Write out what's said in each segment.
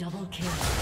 Double kill.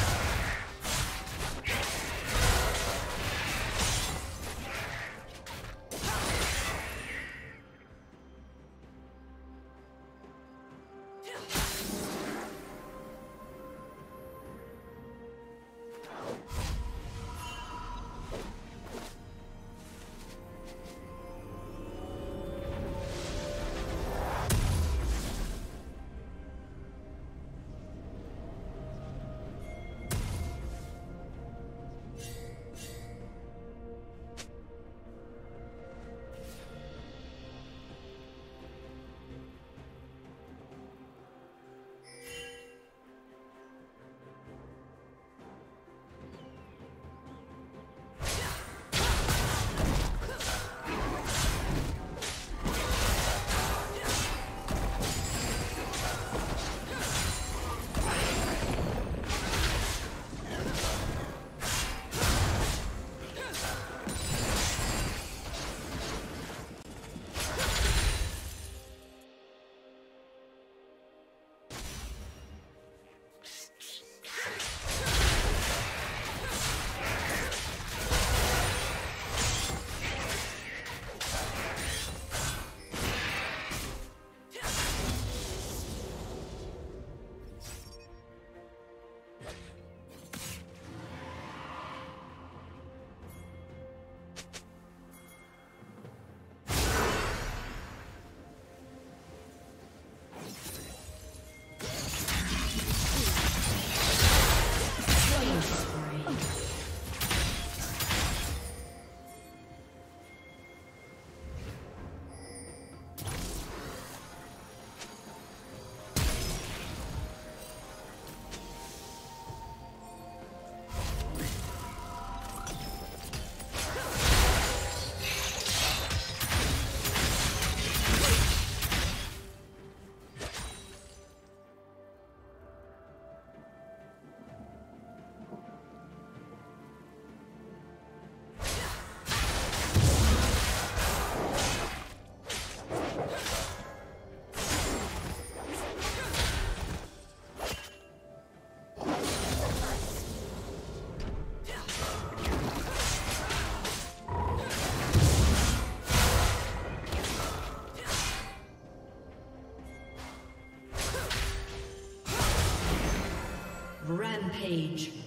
Rampage. Age.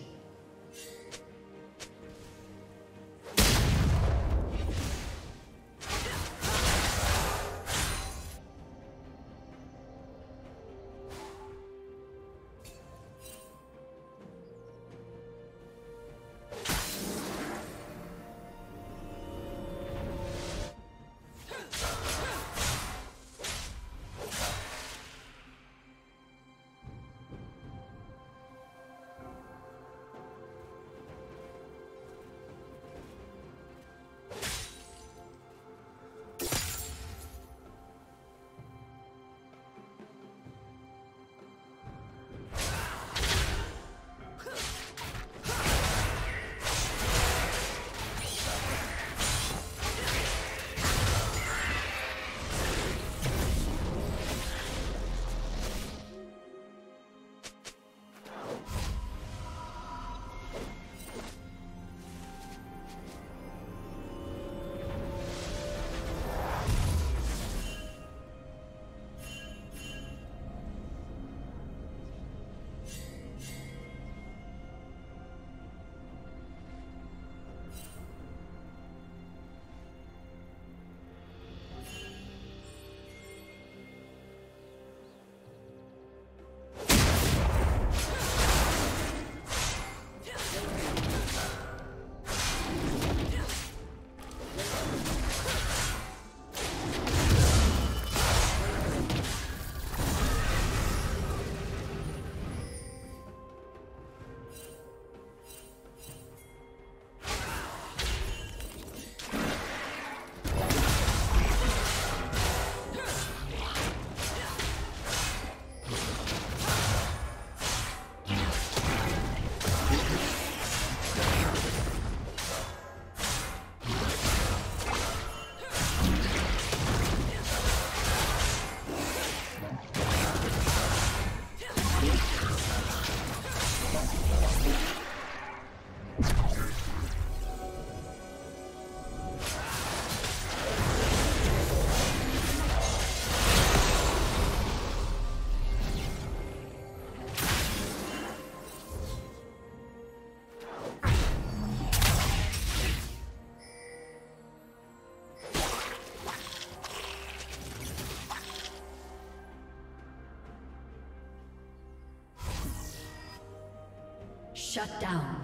Shut down.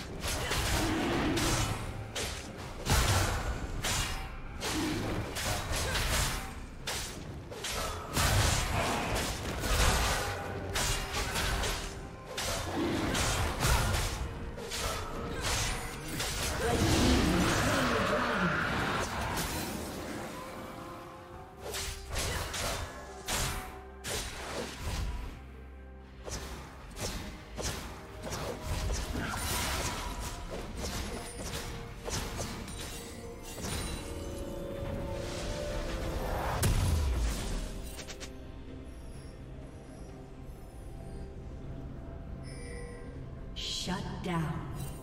Shut down.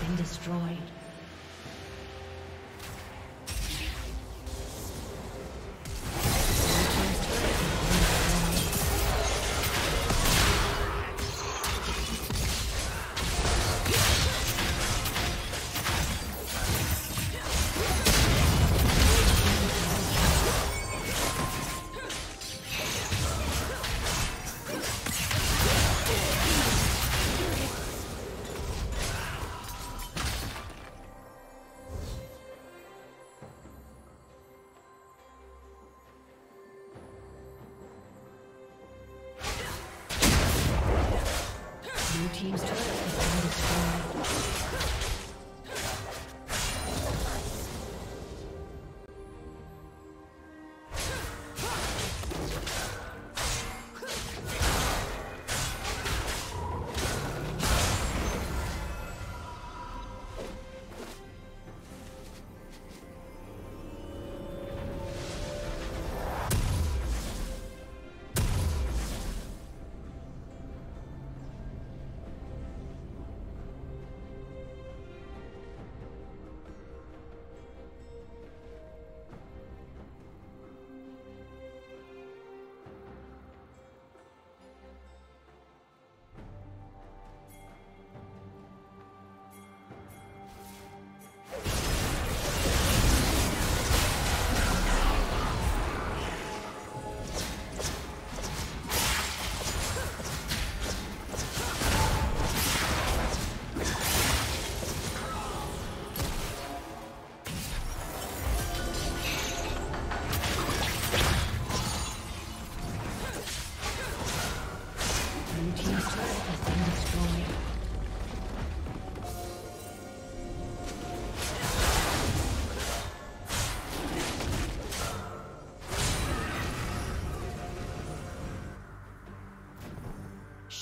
Been destroyed.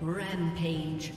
Rampage.